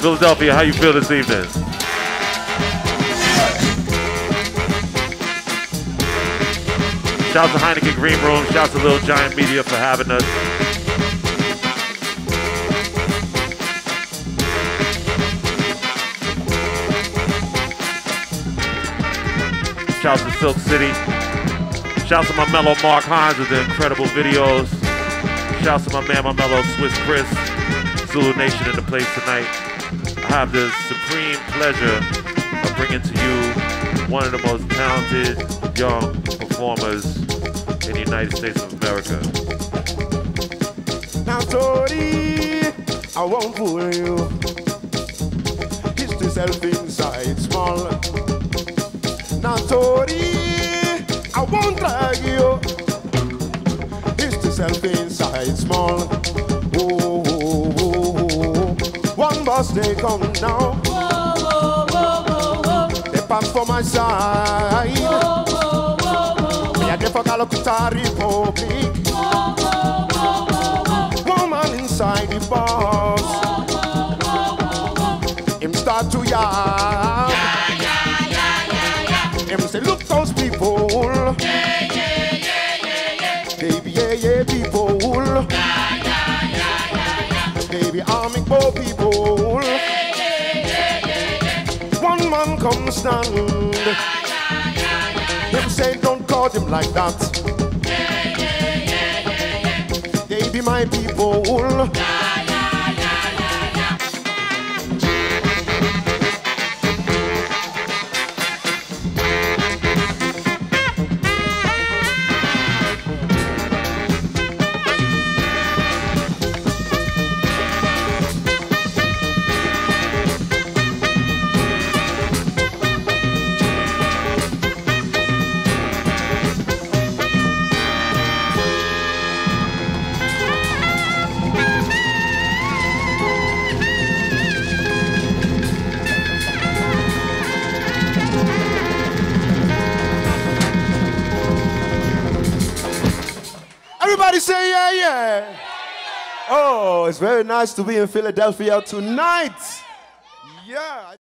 Philadelphia, how you feel this evening? Shout out to Heineken Green Room. Shout out to Little Giant Media for having us. Shout out to Silk City. Shout out to my mellow Mark Hines with the incredible videos. Shout out to my man, my mellow Swiss Chris. Zulu Nation in the place tonight. Have the supreme pleasure of bringing to you one of the most talented young performers in the United States of America. Now, Tori, I won't fool you. It's the self inside small. Now, Tori, I won't drag you. It's the self inside small. Bus they come now. They pass for my side. Me a for Kalakuta Republic. Woman inside the bus. Him start to yell. Him say, look those people. Baby, yeah, yeah, people. Baby, army poor people. Man come stand. Him say, don't call him like that. They be my people. Everybody say yeah, yeah. Oh, it's very nice to be in Philadelphia tonight. Yeah.